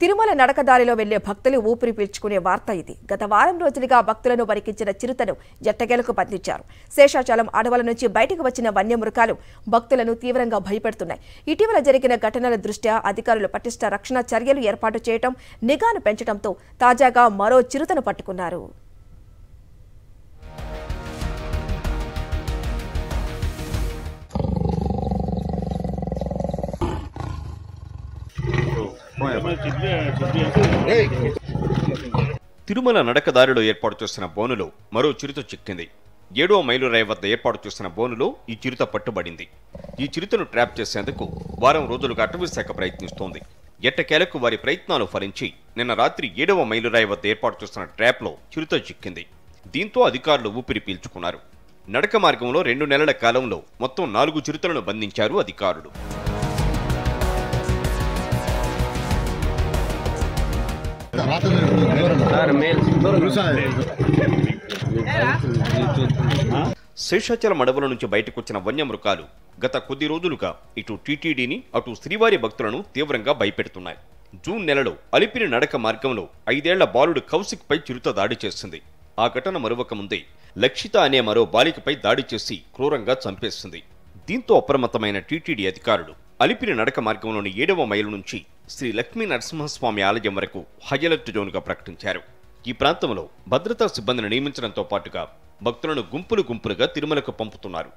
తిరుమల నడకదారిలో వెళ్ళే భక్తులు ఊపిరి పీల్చుకునే వార్త ఇది. గత వారం రోజులుగా భక్తులను వరికించిన చిరుతను జట్టగేలకు బంధించారు శేషాచలం అడవుల నుంచి బయటకు వచ్చిన వన్యమృగాలు భక్తులను తీవ్రంగా భయపెడుతున్నాయి. ఇటీవల జరిగిన ఘటనల దృష్ట్యా అధికారులు పటిష్ట రక్షణ చర్యలు ఏర్పాటు చేయడం నిఘాను పెంచడంతో తాజాగా మరో చిరుతను పట్టుకున్నారు. తిరుమల నడకదారిలో ఏర్పాటు చేసిన బోనులో మరో చిరుత చిక్కింది. ఏడో మైలురాయి వద్ద ఏర్పాటు చేసిన బోనులో ఈ చిరుత పట్టుబడింది. ఈ చిరుతను ట్రాప్ చేసేందుకు వారం రోజులుగా అటవీశాఖ ప్రయత్నిస్తోంది. ఎట్టకేలకు వారి ప్రయత్నాలు ఫలించి నిన్న రాత్రి ఏడవ మైలురాయి వద్ద ఏర్పాటు చేసిన ట్రాప్లో చిరుత చిక్కింది. దీంతో అధికారులు ఊపిరి పీల్చుకున్నారు. నడక మార్గంలో రెండు నెలల కాలంలో మొత్తం నాలుగు చిరుతలను బంధించారు అధికారులు. శేషాచలం అడవుల నుంచి బయటకొచ్చిన వన్యమృగాలు గత కొద్ది రోజులుగా ఇటు టీటీడీని అటు శ్రీవారి భక్తులను తీవ్రంగా భయపెడుతున్నాయి. జూన్ నెలలో అలిపిరి నడక మార్గంలో ఐదేళ్ళ బాలుడు కౌశిక్ పై చిరుత దాడి చేసింది. ఆ ఘటన మరొక ముందే లక్షిత అనే మరో బాలికపై దాడి చేసి క్రూరంగా చంపేసింది. దీంతో అప్రమత్తమైన టీటీడీ అధికారులు అలిపిరి నడక మార్గంలోని ఏడవ మైలు నుంచి శ్రీ లక్ష్మీ నరసింహస్వామి ఆలయం వరకు హై అలర్ట్ జోన్గా ప్రకటించారు. ఈ ప్రాంతంలో భద్రతా సిబ్బందిని నియమించడంతో పాటుగా భక్తులను గుంపులు గుంపులుగా తిరుమలకు పంపుతున్నారు.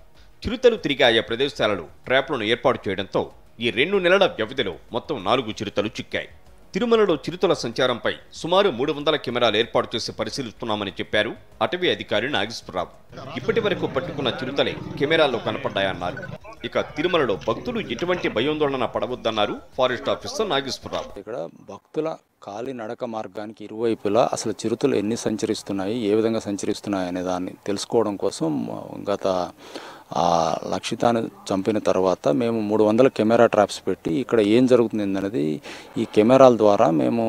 చిరుతలు తిరిగి ఆయా ప్రదేశాలలో ట్రాప్లను ఏర్పాటు చేయడంతో ఈ రెండు నెలల వ్యవధిలో మొత్తం నాలుగు చిరుతలు చిక్కాయి. తిరుమలలో చిరుతల సంచారంపై సుమారు మూడు వందల కెమెరాలు ఏర్పాటు చేసి పరిశీలిస్తున్నామని చెప్పారు అటవీ అధికారి నాగేశ్వరరావు. ఇప్పటి వరకు పట్టుకున్న చిరుతలే కెమెరాల్లో కనపడ్డాయన్నారు. ఇక తిరుమలలో భక్తులు ఎటువంటి భయోందోళన పడవద్దన్నారు ఫారెస్ట్ ఆఫీసర్ నాగేశ్వరరావు. ఇక్కడ భక్తుల కాలి నడక మార్గానికి ఇరువైపులా అసలు చిరుతలు ఎన్ని సంచరిస్తున్నాయి ఏ విధంగా సంచరిస్తున్నాయి అనే దాన్ని తెలుసుకోవడం కోసం గత ఆ లక్షితాన్ని చంపిన తర్వాత మేము మూడు వందల కెమెరా ట్రాప్స్ పెట్టి ఇక్కడ ఏం జరుగుతుంది అనేది ఈ కెమెరాల ద్వారా మేము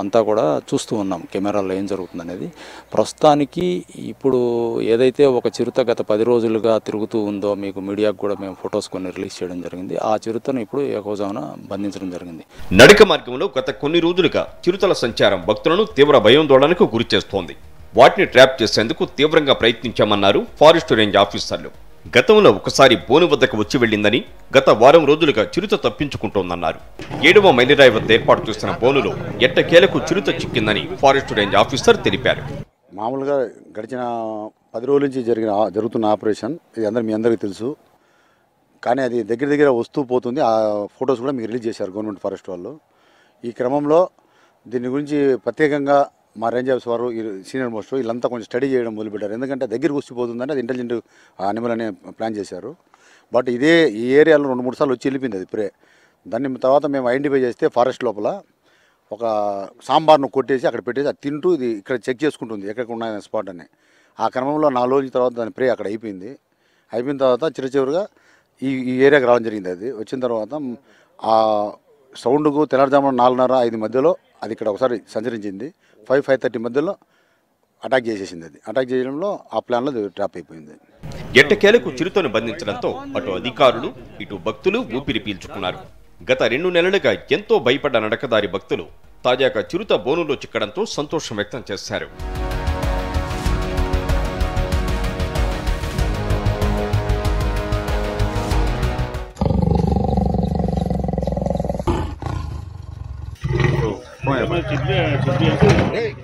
అంతా కూడా చూస్తూ ఉన్నాం. కెమెరాల్లో ఏం జరుగుతుంది అనేది ప్రస్తుతానికి ఇప్పుడు ఏదైతే ఒక చిరుత గత పది రోజులుగా తిరుగుతూ ఉందో మీకు మీడియాకు కూడా మేము ఫొటోస్ కొన్ని రిలీజ్ చేయడం జరిగింది. ఆ చిరుతను ఇప్పుడు ఏకోజామున బంధించడం జరిగింది. నడిక మార్గంలో గత కొన్ని రోజులుగా చిరుతల సంచారం భక్తులను తీవ్ర భయోందోళనకు గురిచేస్తోంది. వాటిని ట్రాప్ చేసేందుకు తీవ్రంగా ప్రయత్నించామన్నారు ఫారెస్ట్ రేంజ్ ఆఫీసర్లు. గతంలో ఒకసారి బోను వద్దకు వచ్చి వెళ్ళిందని గత వారం రోజులుగా చిరుత తప్పించుకుంటోందన్నారు. ఏడవ మైలిరాయి వద్ద ఏర్పాటు చేసిన బోనులో ఎట్టకేలకు చిరుత చిక్కిందని ఫారెస్ట్ రేంజ్ ఆఫీసర్ తెలిపారు. మామూలుగా గడిచిన పది రోజుల నుంచి జరిగిన జరుగుతున్న ఆపరేషన్ ఇది అందరూ మీ అందరికీ తెలుసు. కానీ అది దగ్గర దగ్గర వస్తూ పోతుంది. ఆ ఫొటోస్ కూడా మీకు రిలీజ్ చేశారు గవర్నమెంట్ ఫారెస్ట్ వాళ్ళు. ఈ క్రమంలో దీని గురించి ప్రత్యేకంగా మా రేంజ్ ఆఫీస్ వారు సీనియర్ మోస్ట్ వీళ్ళంతా కొంచెం స్టడీ చేయడం మొదలుపెట్టారు. ఎందుకంటే దగ్గరికి వస్తుపోతుందంటే అది ఇంటెలిజెంట్ అనిమల్ అనే ప్లాన్ చేశారు. బట్ ఇదే ఈ ఏరియాలో రెండు మూడు సార్లు వచ్చి వెళ్ళిపోయింది అది ప్రే దాన్ని తర్వాత మేము ఐడెంటిఫై చేస్తే ఫారెస్ట్ లోపల ఒక సాంబార్ను కొట్టేసి అక్కడ పెట్టేసి అది తింటూ ఇది ఇక్కడ చెక్ చేసుకుంటుంది ఎక్కడ ఉన్న స్పాట్ అని. ఆ క్రమంలో నాలుగు రోజుల తర్వాత దాని ప్రే అక్కడ అయిపోయింది. అయిపోయిన తర్వాత చిన్న చివరిగా ఈ ఈ ఏరియాకి రావడం జరిగింది అది. వచ్చిన తర్వాత ఆ సౌండ్కు తెల్లారుజామున నాలుగున్నర ఐదు మధ్యలో అది ఇక్కడ ఒకసారి సంచరించింది. ఫైవ్ ఫైవ్ థర్టీ మధ్యలో అటాక్ చేసేసింది అది. అటాక్ చేయడంలో ఆ ప్లాన్లో ట్రాప్ అయిపోయింది. ఎట్టకేలకు చిరుతను బంధించడంతో అటు అధికారులు ఇటు భక్తులు ఊపిరి పీల్చుకున్నారు. గత రెండు నెలలుగా ఎంతో భయపడ్డ నడకదారి భక్తులు తాజాగా చిరుత బోనులో చిక్కడంతో సంతోషం వ్యక్తం చేశారు. Fire.